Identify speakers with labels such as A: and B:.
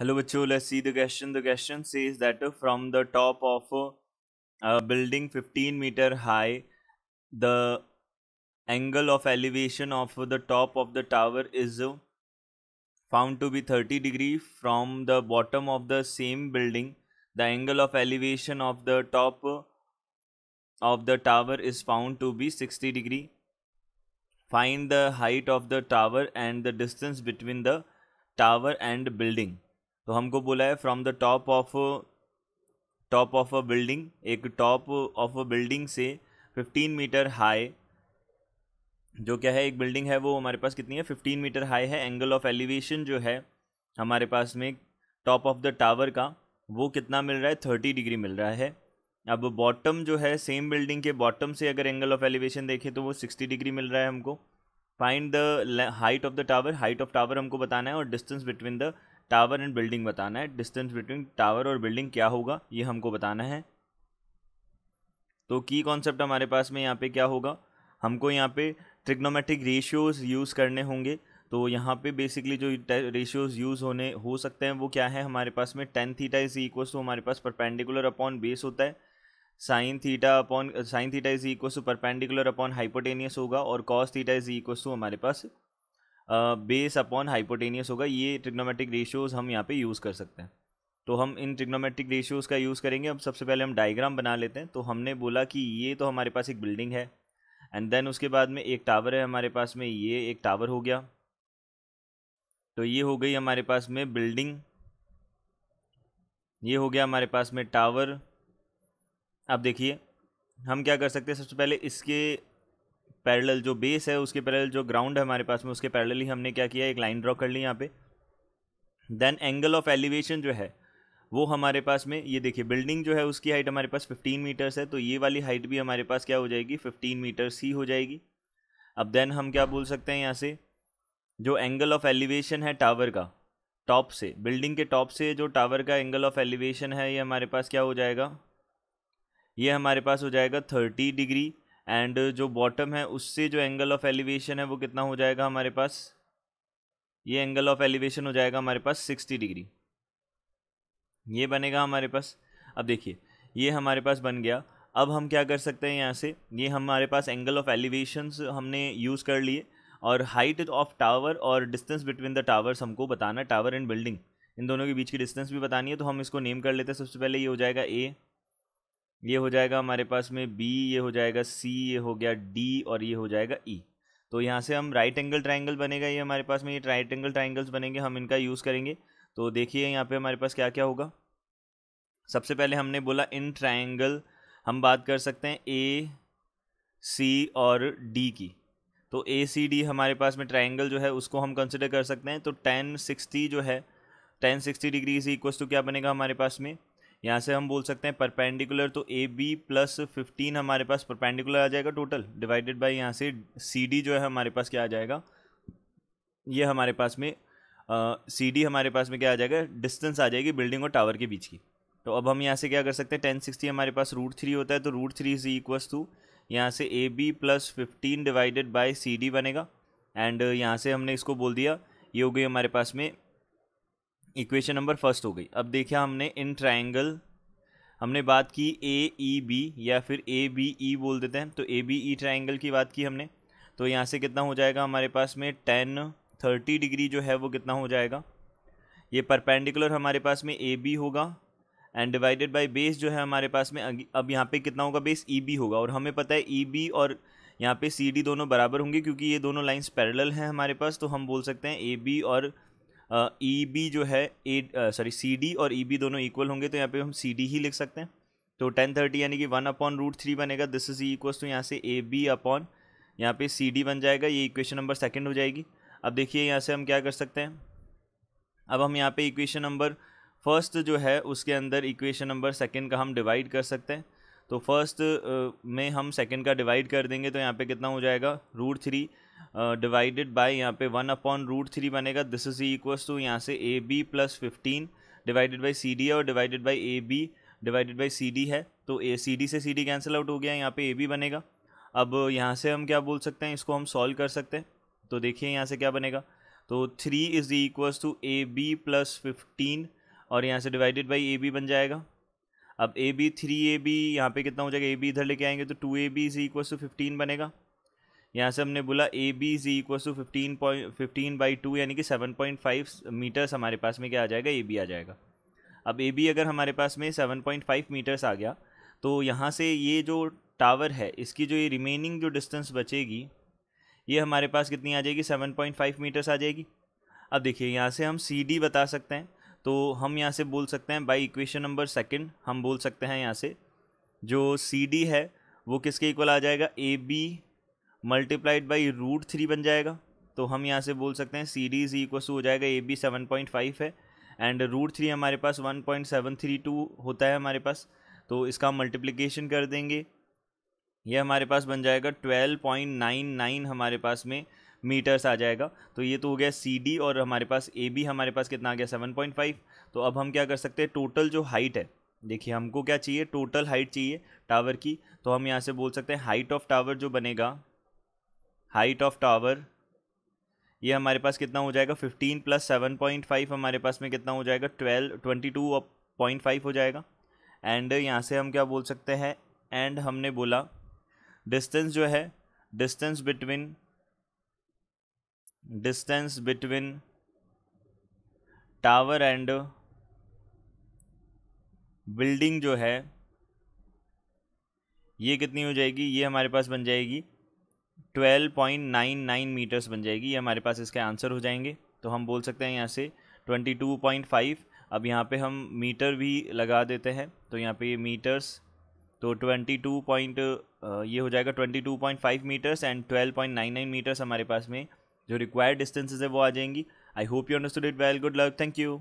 A: Hello, Bachu. Let's see the question. The question says that uh, from the top of uh, a building 15 meter high, the angle of elevation of the top of the tower is uh, found to be 30 degree from the bottom of the same building. The angle of elevation of the top uh, of the tower is found to be 60 degree. Find the height of the tower and the distance between the tower and building. तो हमको बोला है from the top of top of a building एक top of a building से 15 metre high जो क्या है, एक बिल्डिंग है, वो हमारे पास कितनी है? 15 मीटर हाई है। एंगल ऑफ़ एलिवेशन जो है, हमारे पास में टॉप ऑफ़ द टावर का, वो कितना मिल रहा है? थर्टी डिग्री मिल रहा है। अब बॉटम जो है सेम बिल्डिंग के बॉटम से अगर एंगल ऑफ़ एलिवेशन देखें तो वो सिक्सटी डिग्री मिल रहा है हमको। Find the height of the tower height of tower हमको बताना है और distance between the tower and building बताना है। डिस्टेंस बिटवीन टावर और बिल्डिंग क्या होगा, ये हमको बताना है। तो की कॉन्सेप्ट हमारे पास में यहाँ पे क्या होगा, हमको यहाँ पे ट्रिग्नोमेट्रिक रेशियोज यूज़ करने होंगे। तो यहाँ पे बेसिकली जो रेशियोज यूज़ होने, हो सकते हैं वो क्या है, हमारे पास में tan theta is equal to हमारे पास परपेंडिकुलर अपॉन बेस होता है। Sine theta upon sine theta is equal to perpendicular upon hypotenuse होगा और cos theta is equal to हमारे पास बेस अपॉन हाइपोटेनियस होगा, ये ट्रिग्नोमेट्रिक रेशियोज़ हम यहाँ पे यूज़ कर सकते हैं। तो हम इन ट्रिग्नोमेट्रिक रेशियोज़ का यूज़ करेंगे। अब सबसे पहले हम डायग्राम बना लेते हैं। तो हमने बोला कि ये तो हमारे पास एक बिल्डिंग है। एंड देन उसके बाद में एक टावर है हमारे पास में, ये एक टावर हो गया। तो ये हो गई हमारे पास में बिल्डिंग। ये हो गया हमारे पास में टावर अब देखिए, हम क्या कर सकते हैं? सबसे पहले इसके पैरेलल जो बेस है, उसके पैरेलल जो ग्राउंड है हमारे पास में, उसके पैरेलल ही हमने क्या किया? एक लाइन ड्रॉ कर ली यहाँ पे। देन एंगल ऑफ़ एलिवेशन जो है, वो हमारे पास में, ये देखिए बिल्डिंग जो है, उसकी हाइट हमारे पास 15 मीटर्स है तो ये वाली हाइट भी हमारे पास क्या हो जाएगी? 15 मीटर्स ही हो जाएगी। अब देन हम क्या बोल सकते हैं यहाँ से? जो एंगल ऑफ़ एलिवेशन है टावर का टॉप से बिल्डिंग के टॉप से जो टावर का एंगल ऑफ़ एलिवेशन है, ये हमारे पास क्या हो जाएगा? ये हमारे पास हो जाएगा थर्टी डिग्री एंड जो बॉटम है, उससे जो एंगल ऑफ़ एलिवेशन है, वो कितना हो जाएगा हमारे पास? ये एंगल ऑफ़ एलिवेशन हो जाएगा हमारे पास सिक्सटी डिग्री ये बनेगा हमारे पास, अब देखिए, ये हमारे पास बन गया। अब हम क्या कर सकते हैं यहाँ से? ये हमारे पास एंगल ऑफ़ एलिवेशन हमने यूज़ कर लिए और हाइट ऑफ़ टावर और डिस्टेंस बिटवीन द टावर्स हमको बताना टावर एंड बिल्डिंग इन दोनों के बीच की डिस्टेंस भी बतानी है तो हम इसको नेम कर लेते हैं। सबसे पहले ये हो जाएगा ए ये हो जाएगा हमारे पास में बी ये हो जाएगा सी ये हो गया डी और ये हो जाएगा ई e. तो यहाँ से हम राइट एंगल ट्राइंगल बनेगा, ये हमारे पास में ये राइट एंगल ट्राइंगल्स बनेंगे, हम इनका यूज़ करेंगे। तो देखिए यहाँ पे हमारे पास क्या क्या होगा। सबसे पहले हमने बोला इन ट्राइंगल हम बात कर सकते हैं ए सी और डी की। तो ए सी डी हमारे पास में ट्राइंगल जो है उसको हम कंसिडर कर सकते हैं। तो टेन सिक्सटी जो है tan sixty degree is equal to क्या बनेगा हमारे पास में? यहाँ से हम बोल सकते हैं परपेंडिकुलर तो ए बी प्लस फिफ्टीन हमारे पास परपेंडिकुलर आ जाएगा टोटल डिवाइडेड बाई यहाँ से सी डी जो है हमारे पास क्या आ जाएगा? ये हमारे पास में सी डी हमारे पास में क्या आ जाएगा? डिस्टेंस आ जाएगी बिल्डिंग और टावर के बीच की। तो अब हम यहाँ से क्या कर सकते हैं? टेन सिक्सटी हमारे पास रूट थ्री होता है तो root three is equals to यहाँ से A B plus fifteen divided by C D बनेगा। एंड यहाँ से हमने इसको बोल दिया, ये हो गई हमारे पास में इक्वेशन नंबर फ़र्स्ट हो गई। अब देखिए हमने इन ट्राइंगल हमने बात की ए ई बी या फिर ए बी ई बोल देते हैं। तो ए बी ई ट्राइंगल की बात की हमने। तो यहाँ से कितना हो जाएगा हमारे पास में टेन थर्टी डिग्री जो है वो कितना हो जाएगा। ये परपेंडिकुलर हमारे पास में ए बी होगा एंड डिवाइडेड बाय बेस जो है हमारे पास में अब यहाँ पे कितना होगा बेस ई बी होगा। और हमें पता है ई बी और यहाँ पे सी डी दोनों बराबर होंगे क्योंकि ये दोनों लाइन्स पैरेलल हैं हमारे पास। तो हम बोल सकते हैं ए बी और ई बी e जो है ए सॉरी सी डी और ई e बी दोनों इक्वल होंगे तो यहाँ पे हम सी डी ही लिख सकते हैं। तो टेन थर्टी यानी कि वन अपॉन रूट थ्री बनेगा। दिस इज़ इक्वल टू यहाँ से ए बी अपॉन यहाँ पे सी डी बन जाएगा। ये इक्वेशन नंबर सेकंड हो जाएगी। अब देखिए, यहाँ से हम क्या कर सकते हैं? अब हम यहाँ पे इक्वेशन नंबर फ़र्स्ट जो है, उसके अंदर इक्वेशन नंबर सेकेंड का हम डिवाइड कर सकते हैं। तो फ़र्स्ट में हम सेकेंड का डिवाइड कर देंगे तो यहाँ पे कितना हो जाएगा? रूट थ्री डिवाइडेड बाय यहाँ पे वन अपॉन रूट थ्री बनेगा। दिस इज़ इक्वल्स टू यहाँ से A B plus fifteen divided by C D और divided by A B divided by C D है। तो ए सी डी से सी डी कैंसिल आउट हो गया, यहाँ पे ए बी बनेगा। अब यहाँ से हम क्या बोल सकते हैं? इसको हम सॉल्व कर सकते हैं। तो देखिए यहाँ से क्या बनेगा। तो three is equals to A B plus fifteen और यहाँ से डिवाइडेड बाई ए बी बन जाएगा। अब A B three A B यहाँ पे कितना हो जाएगा? ए बी इधर लेके आएँगे तो two A B is equal to fifteen बनेगा। यहाँ से हमने बोला A B is equal to fifteen point fifteen by two यानी कि सेवन पॉइंट फाइव मीटर्स हमारे पास में क्या आ जाएगा? ए बी आ जाएगा। अब ए बी अगर हमारे पास में सेवन पॉइंट फाइव मीटर्स आ गया तो यहाँ से ये जो टावर है, इसकी जो ये रिमेनिंग जो डिस्टेंस बचेगी, ये हमारे पास कितनी आ जाएगी? सेवन पॉइंट फाइव मीटर्स आ जाएगी। अब देखिए, यहाँ से हम सी डी बता सकते हैं। तो हम यहाँ से बोल सकते हैं बाई इक्वेशन नंबर सेकेंड हम बोल सकते हैं यहाँ से, जो सी डी है, वो किसके इक्वल आ जाएगा? A B multiplied by root three बन जाएगा। तो हम यहाँ से बोल सकते हैं C D is equal to हो जाएगा A B seven point five है। एंड रूट थ्री हमारे पास one point seven three two होता है हमारे पास। तो इसका मल्टीप्लिकेशन कर देंगे। ये हमारे पास बन जाएगा ट्वेल्व पॉइंट नाइन नाइन हमारे पास में मीटर्स आ जाएगा। तो ये तो हो गया सी डी और हमारे पास ए बी हमारे पास कितना आ गया सेवन पॉइंट फाइव तो अब हम क्या कर सकते हैं? टोटल जो हाइट है, देखिए हमको क्या चाहिए? टोटल हाइट चाहिए टावर की। तो हम यहाँ से बोल सकते हैं हाइट ऑफ़ टावर जो बनेगा हाइट ऑफ़ टावर, ये हमारे पास कितना हो जाएगा? Fifteen plus seven point five हमारे पास में कितना हो जाएगा? Twelve twenty two point five हो जाएगा। एंड यहाँ से हम क्या बोल सकते हैं? एंड हमने बोला डिस्टेंस जो है distance between distance between tower and building जो है, ये कितनी हो जाएगी? ये हमारे पास बन जाएगी twelve point nine nine metres बन जाएगी। ये हमारे पास इसके आंसर हो जाएँगे। तो हम बोल सकते हैं यहाँ से ट्वेंटी टू पॉइंट फाइव अब यहाँ पे हम मीटर भी लगा देते हैं। तो यहाँ पे ये मीटर्स तो ट्वेंटी टू पॉइंट ये हो जाएगा twenty two point five metres and twelve point nine nine metres हमारे पास में। जो रिक्वायर्ड डिस्टेंसेज है वो आ जाएँगी। I hope you understood it well good luck thank you